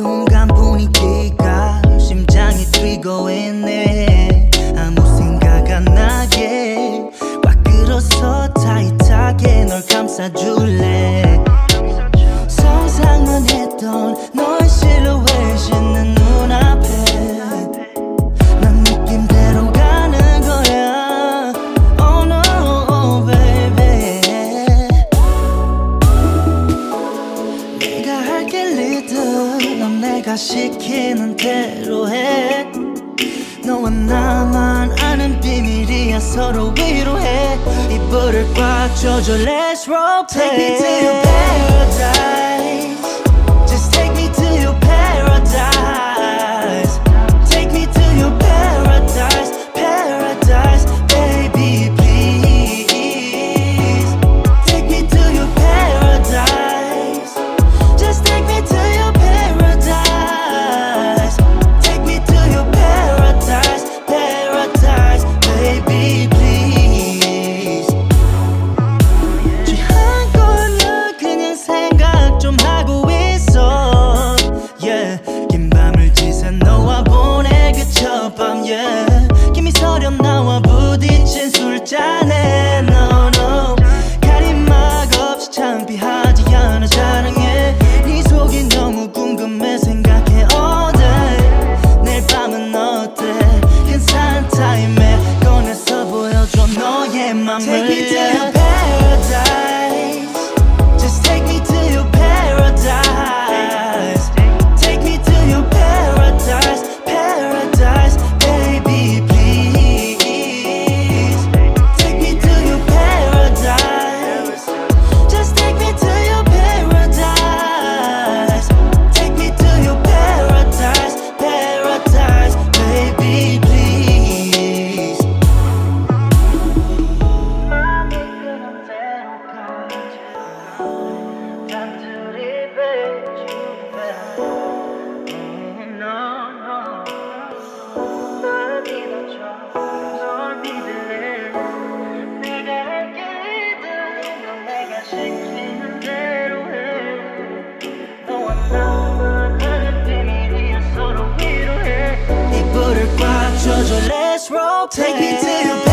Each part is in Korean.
순간 분위기가 심장이 뛰고 있네. 아무 생각 안 나게. 꽉 끌어서 타이트하게 널 감싸줄래? 시키는 대로 해 너와 나만 아는 비밀이야 서로 위로해 이불을 꽉 조져 Let's role play Take me to your paradise Just take me to your paradise Take me to your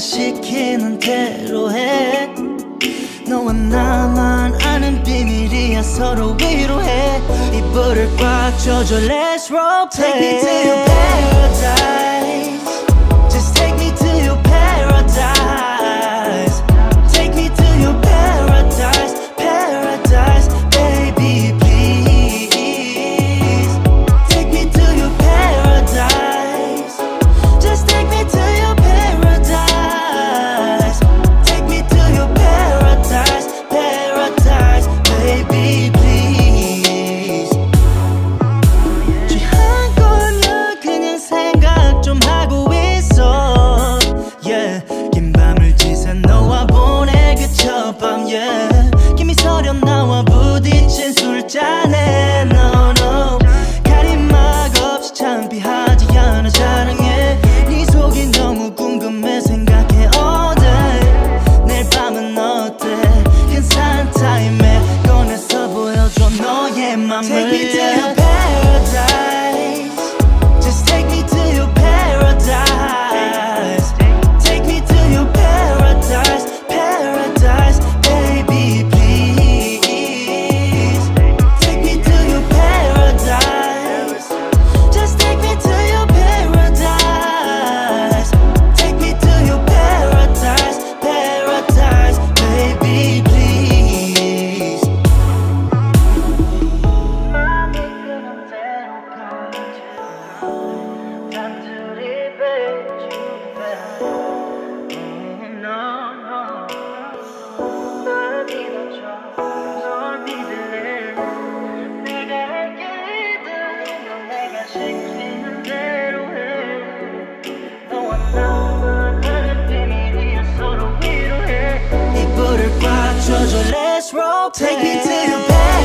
시키는 대로 해 너와 나만 아는 비밀이야 서로 위로해 이불을 꽉 조져 Let's roleplay Take me to your paradise my Take me down. Let's roll Take me to your paradise